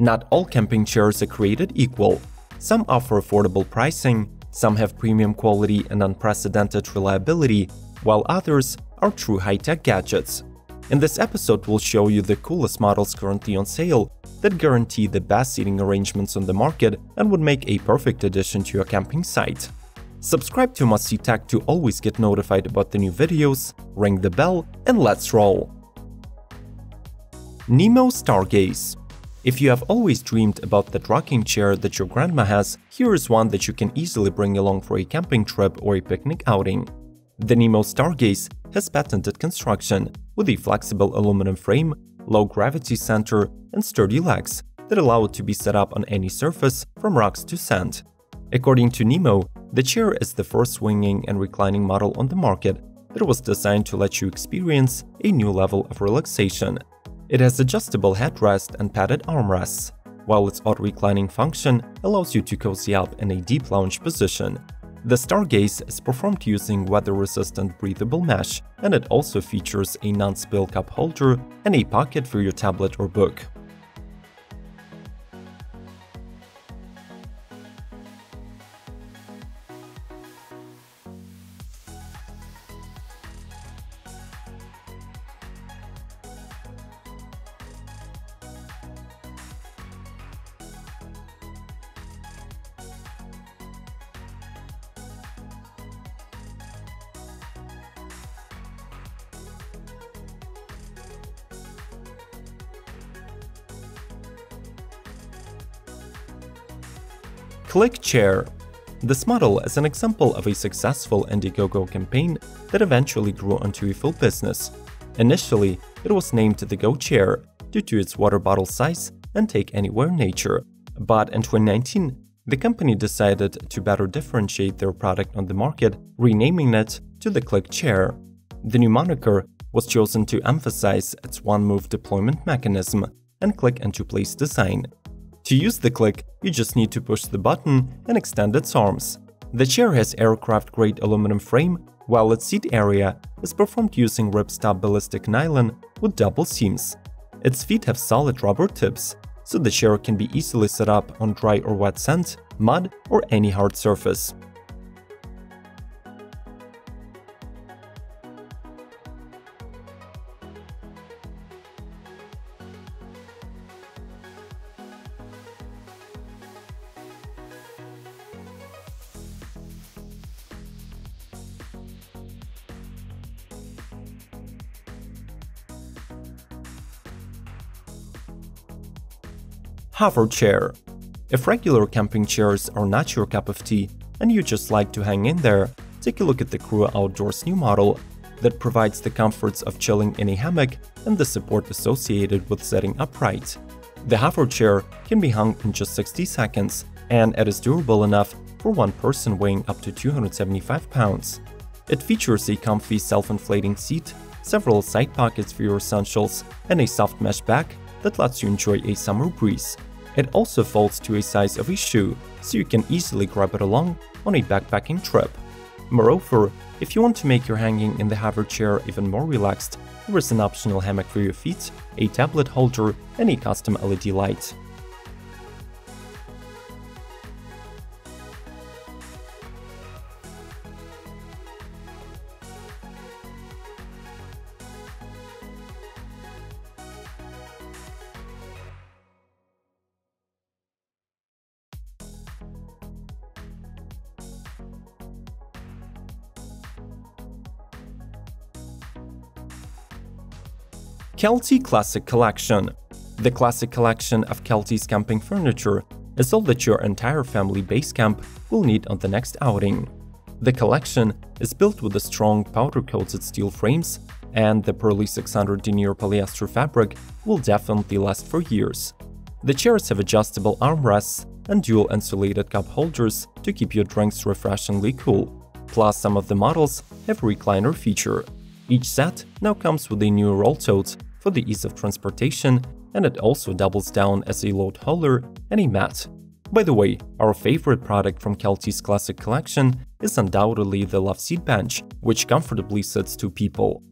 Not all camping chairs are created equal. Some offer affordable pricing, some have premium quality and unprecedented reliability, while others are true high-tech gadgets. In this episode, we'll show you the coolest models currently on sale that guarantee the best seating arrangements on the market and would make a perfect addition to your camping site. Subscribe to Must See Tech to always get notified about the new videos, ring the bell, and let's roll! Nemo Stargaze If you have always dreamed about that rocking chair that your grandma has, here is one that you can easily bring along for a camping trip or a picnic outing. The Nemo Stargaze has patented construction with a flexible aluminum frame, low gravity center, and sturdy legs that allow it to be set up on any surface from rocks to sand. According to Nemo, the chair is the first swinging and reclining model on the market that was designed to let you experience a new level of relaxation. It has adjustable headrest and padded armrests, while its auto reclining function allows you to cozy up in a deep lounge position. The Stargaze is performed using weather-resistant breathable mesh, and it also features a non-spill cup holder and a pocket for your tablet or book. CLIQ Chair This model is an example of a successful Indiegogo campaign that eventually grew into a full business. Initially, it was named the Go Chair due to its water bottle size and take anywhere nature. But in 2019, the company decided to better differentiate their product on the market, renaming it to the CLIQ Chair. The new moniker was chosen to emphasize its one-move deployment mechanism and click-into-place design. To use the CLIQ, you just need to push the button and extend its arms. The chair has aircraft-grade aluminum frame, while its seat area is performed using ripstop ballistic nylon with double seams. Its feet have solid rubber tips, so the chair can be easily set up on dry or wet sand, mud, or any hard surface. HoverChair. If regular camping chairs are not your cup of tea and you just like to hang in there, take a look at the Crua Outdoors new model that provides the comforts of chilling in a hammock and the support associated with sitting upright. The HoverChair can be hung in just 60 seconds, and it is durable enough for one person weighing up to 275 pounds. It features a comfy self-inflating seat, several side pockets for your essentials, and a soft mesh back that lets you enjoy a summer breeze. It also folds to a size of a shoe, so you can easily grab it along on a backpacking trip. Moreover, if you want to make your hanging in the HoverChair even more relaxed, there is an optional hammock for your feet, a tablet holder, and a custom LED light. Kelty Classic Collection The Classic Collection of Kelty's camping furniture is all that your entire family base camp will need on the next outing. The collection is built with the strong powder-coated steel frames, and the Pearly 600 denier polyester fabric will definitely last for years. The chairs have adjustable armrests and dual insulated cup holders to keep your drinks refreshingly cool. Plus, some of the models have recliner feature. Each set now comes with a new roll tote for the ease of transportation, and it also doubles down as a load hauler and a mat. By the way, our favorite product from Kelty's classic collection is undoubtedly the Love Seat Bench, which comfortably sits two people.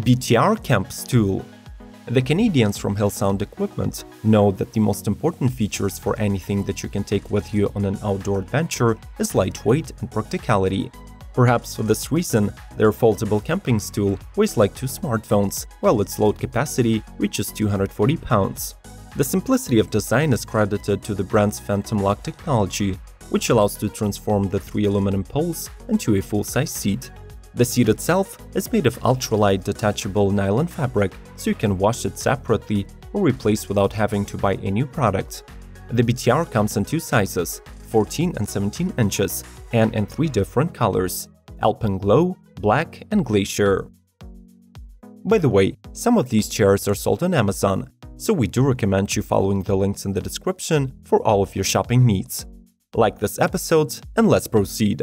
BTR Camp Stool the Canadians from Hillsound Equipment know that the most important features for anything that you can take with you on an outdoor adventure is lightweight and practicality. Perhaps for this reason, their foldable camping stool weighs like two smartphones, while its load capacity reaches 240 pounds. The simplicity of design is credited to the brand's Phantom Lock technology, which allows to transform the three aluminum poles into a full-size seat. The seat itself is made of ultralight detachable nylon fabric, so you can wash it separately or replace without having to buy a new product. The BTR comes in two sizes, 14 and 17 inches, and in three different colors, Alpenglow, Black, and Glacier. By the way, some of these chairs are sold on Amazon, so we do recommend you following the links in the description for all of your shopping needs. Like this episode, and let's proceed.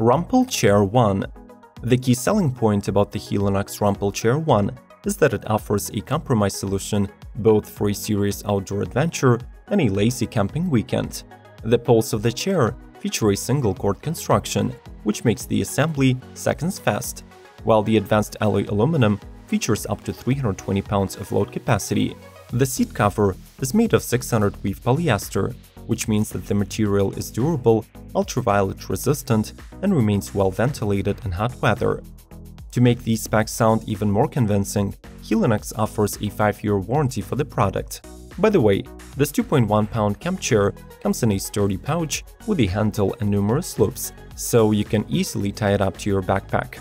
Rumple Chair 1 The key selling point about the Helinox Rumple Chair 1 is that it offers a compromise solution both for a serious outdoor adventure and a lazy camping weekend. The poles of the chair feature a single cord construction, which makes the assembly seconds fast, while the advanced alloy aluminum features up to 320 pounds of load capacity. The seat cover is made of 600 weave polyester, which means that the material is durable, ultraviolet resistant, and remains well ventilated in hot weather. To make these specs sound even more convincing, Helinox offers a 5-year warranty for the product. By the way, this 2.1 pound camp chair comes in a sturdy pouch with a handle and numerous loops, so you can easily tie it up to your backpack.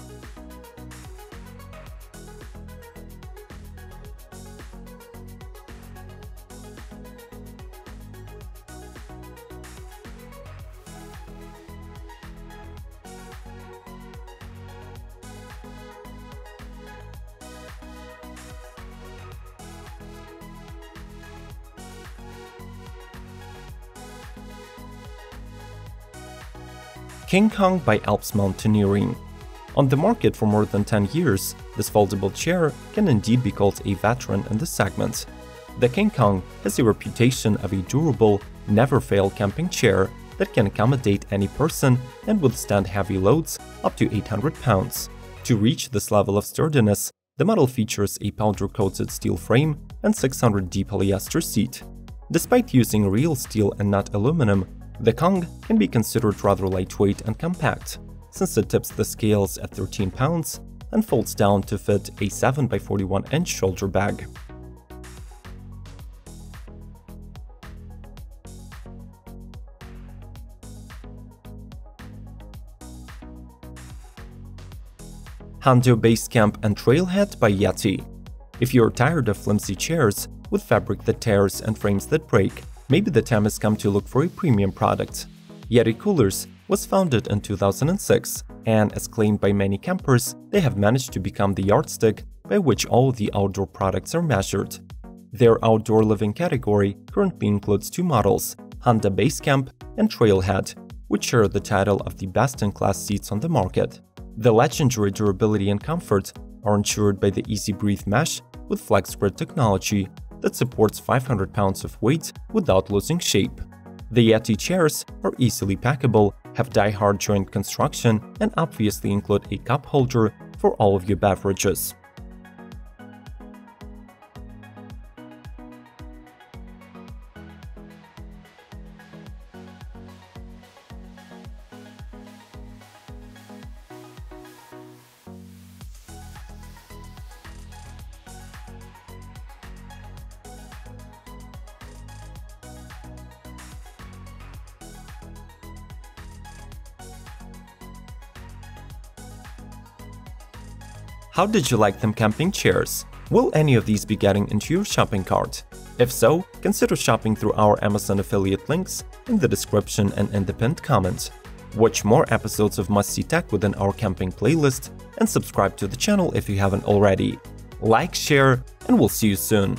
King Kong by Alps Mountaineering. On the market for more than 10 years, this foldable chair can indeed be called a veteran in the segment. The King Kong has a reputation of a durable, never-fail camping chair that can accommodate any person and withstand heavy loads up to 800 pounds. To reach this level of sturdiness, the model features a powder-coated steel frame and 600D polyester seat. Despite using real steel and not aluminum, the Kong can be considered rather lightweight and compact, since it tips the scales at 13 pounds and folds down to fit a 7 by 41 inch shoulder bag. Hondo Basecamp and Trailhead by Yeti. If you're tired of flimsy chairs with fabric that tears and frames that break, maybe the time has come to look for a premium product. Yeti Coolers was founded in 2006, and as claimed by many campers, they have managed to become the yardstick by which all the outdoor products are measured. Their outdoor living category currently includes two models, Hondo Basecamp and Trailhead, which share the title of the best-in-class seats on the market. The legendary durability and comfort are ensured by the Easy Breathe mesh with FlexGrid technology, that supports 500 pounds of weight without losing shape. The Yeti chairs are easily packable, have die-hard joint construction, and obviously include a cup holder for all of your beverages. How did you like them camping chairs? Will any of these be getting into your shopping cart? If so, consider shopping through our Amazon affiliate links in the description and in the pinned comment. Watch more episodes of Must See Tech within our camping playlist and subscribe to the channel if you haven't already. Like, share, and we'll see you soon.